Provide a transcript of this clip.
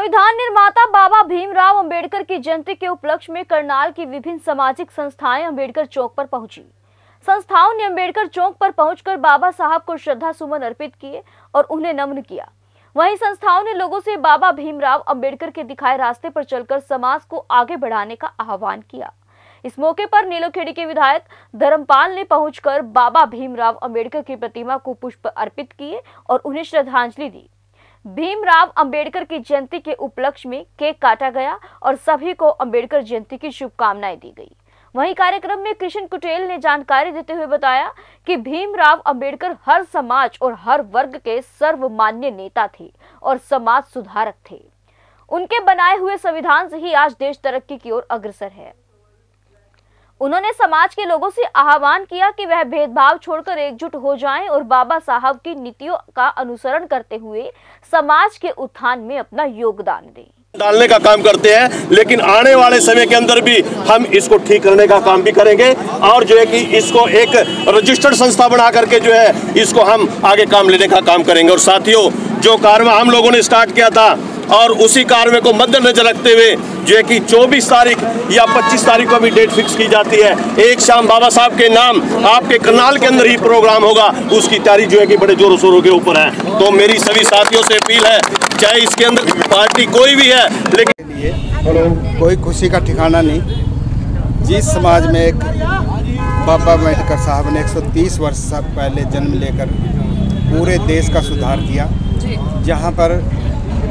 संविधान निर्माता बाबा भीमराव अंबेडकर की जयंती के उपलक्ष्य में करनाल की विभिन्न सामाजिक संस्थाएँ अंबेडकर चौक पर पहुँची। संस्थाओं ने अंबेडकर चौक पर पहुंचकर बाबा साहब को श्रद्धा सुमन अर्पित किए और उन्हें नमन किया। वहीं संस्थाओं ने लोगों से बाबा भीमराव अंबेडकर के दिखाए रास्ते पर चलकर समाज को आगे बढ़ाने का आह्वान किया। इस मौके पर नीलोखेड़ी के विधायक धर्मपाल ने पहुंचकर बाबा भीमराव अंबेडकर की प्रतिमा को पुष्प अर्पित किए और उन्हें श्रद्धांजलि दी। भीमराव अंबेडकर की जयंती के उपलक्ष्य में केक काटा गया और सभी को अंबेडकर जयंती की शुभकामनाएँ दी गई। वहीं कार्यक्रम में कृष्ण कुटेल ने जानकारी देते हुए बताया कि भीमराव अंबेडकर हर समाज और हर वर्ग के सर्वमान्य नेता थे और समाज सुधारक थे। उनके बनाए हुए संविधान से ही आज देश तरक्की की ओर अग्रसर है। उन्होंने समाज के लोगों से आह्वान किया कि वह भेदभाव छोड़कर एकजुट हो जाएँ और बाबा साहब की नीतियों का अनुसरण करते हुए समाज के उत्थान में अपना योगदान दें। डालने का काम करते हैं, लेकिन आने वाले समय के अंदर भी हम इसको ठीक करने का काम भी करेंगे और जो है कि इसको एक रजिस्टर्ड संस्था बना करके जो है, इसको हम आगे काम लेने का काम करेंगे। और साथियों, जो कार्य हम लोगों ने स्टार्ट किया था और उसी कार्य को मद्देनजर रखते हुए जो है कि 24 तारीख या 25 तारीख को भी डेट फिक्स की जाती है। एक शाम बाबा साहब के नाम आपके करनाल के अंदर ही प्रोग्राम होगा। उसकी तैयारी जो है कि बड़े जोरों शोरों के ऊपर है। तो मेरी सभी साथियों से अपील है चाहे इसके अंदर पार्टी कोई भी है लेकिन कोई खुशी का ठिकाना नहीं। जिस समाज में एक बाबा अंबेडकर साहब ने 130 वर्ष पहले जन्म लेकर पूरे देश का सुधार किया जहाँ पर